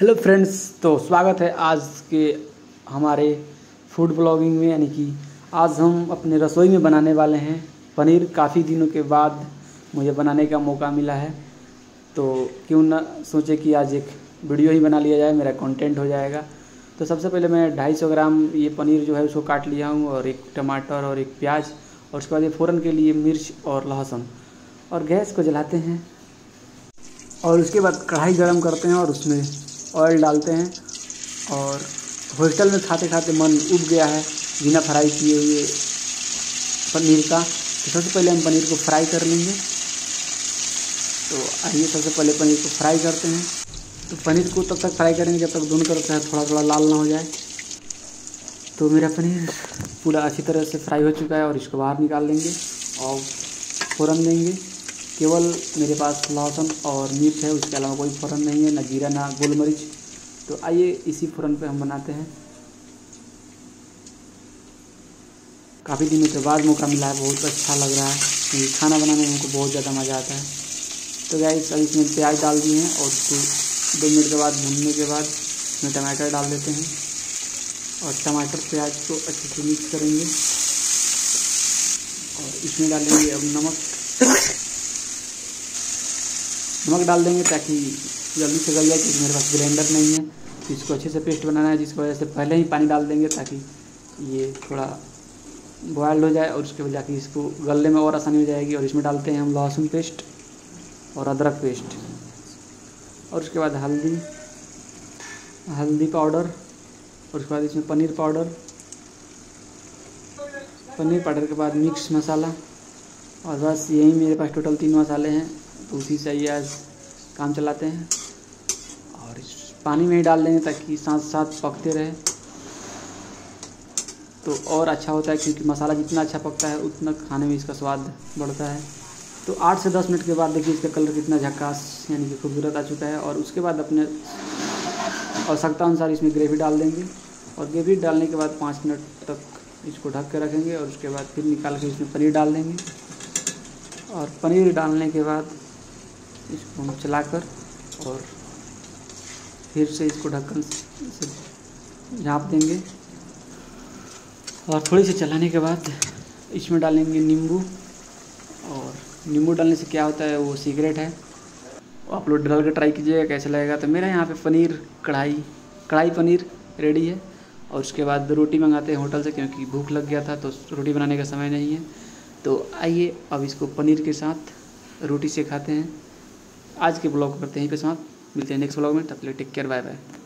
Hello friends तो स्वागत है आज के हमारे फ़ूड ब्लॉगिंग में, यानी कि आज हम अपने रसोई में बनाने वाले हैं पनीर। काफ़ी दिनों के बाद मुझे बनाने का मौका मिला है तो क्यों ना सोचे कि आज एक वीडियो ही बना लिया जाए, मेरा कंटेंट हो जाएगा। तो सबसे पहले मैं 250 ग्राम ये पनीर जो है उसको काट लिया हूँ, और एक टमाटर और एक प्याज, और उसके बाद ये फ़ौरन के लिए मिर्च और लहसुन, और गैस को जलाते हैं, और उसके बाद कढ़ाई गर्म करते हैं, और उसमें ऑयल डालते हैं और हॉस्टल में खाते खाते मन उब गया है, बिना फ्राई किए हुए पनीर का। तो सबसे पहले हम पनीर को फ्राई कर लेंगे। तो आइए सबसे पहले पनीर को फ्राई करते हैं। तो पनीर को तब तक फ्राई करेंगे जब तक दोनों तरफ़ से थोड़ा थोड़ा लाल ना हो जाए। तो मेरा पनीर पूरा अच्छी तरह से फ्राई हो चुका है और इसको बाहर निकाल लेंगे और फ़ौरन देंगे। केवल मेरे पास लहसुन और मिर्च है, उसके अलावा कोई फ़ौरन नहीं है, ना जीरा, ना गोल मरीच तो आइए इसी फ़ौरन पे हम बनाते हैं। काफ़ी दिनों के बाद मौका मिला है, बहुत अच्छा लग रहा है। खाना बनाने में हमको बहुत ज़्यादा मज़ा आता है। तो गैस अब इसमें प्याज डाल दिए हैं और उसको दो मिनट के बाद, भूनने के बाद इसमें टमाटर डाल देते हैं। और टमाटर प्याज को अच्छे से मिक्स करेंगे। और इसमें डालेंगे अब नमक। नमक डाल देंगे ताकि जल्दी से गल जाए क्योंकि मेरे पास ग्राइंडर नहीं है। तो इसको अच्छे से पेस्ट बनाना है, जिसकी वजह से पहले ही पानी डाल देंगे ताकि ये थोड़ा बॉयल हो जाए और उसके बाद जाके इसको गलने में और आसानी हो जाएगी। और इसमें डालते हैं हम लहसुन पेस्ट और अदरक पेस्ट। और उसके बाद हल्दी हल्दी पाउडर और उसके बाद इसमें पनीर पाउडर। पनीर पाउडर के बाद मिक्स मसाला और बस यही मेरे पास टोटल तीन मसाले हैं। तो उसी से ये आज काम चलाते हैं। और पानी में ही डाल देंगे ताकि साथ साथ पकते रहे। तो और अच्छा होता है क्योंकि मसाला जितना अच्छा पकता है, उतना खाने में इसका स्वाद बढ़ता है। तो आठ से दस मिनट के बाद देखिए इसका कलर कितना झक्कास, यानी कि खूबसूरत आ चुका है। और उसके बाद अपने आवश्यकता अनुसार इसमें ग्रेवी डाल देंगे। और ग्रेवी डालने के बाद पाँच मिनट तक इसको ढक के रखेंगे और उसके बाद फिर निकाल के इसमें पनीर डाल देंगे। और पनीर डालने के बाद इसको हम चलाकर और फिर से इसको ढक्कन से झाँप देंगे। और थोड़ी सी चलाने के बाद इसमें डालेंगे नींबू। और नींबू डालने से क्या होता है, वो सीक्रेट है। आप लोग डाल कर ट्राई कीजिएगा, कैसा लगेगा। तो मेरा यहाँ पे पनीर कढ़ाई कढ़ाई पनीर रेडी है। और उसके बाद रोटी मंगाते हैं होटल से, क्योंकि भूख लग गया था तो रोटी बनाने का समय नहीं है। तो आइए, अब इसको पनीर के साथ रोटी से खाते हैं। आज के ब्लॉग करते हैं पे समाप्त। मिलते हैं नेक्स्ट ब्लॉग में। तब तक टेक केयर बाय बाय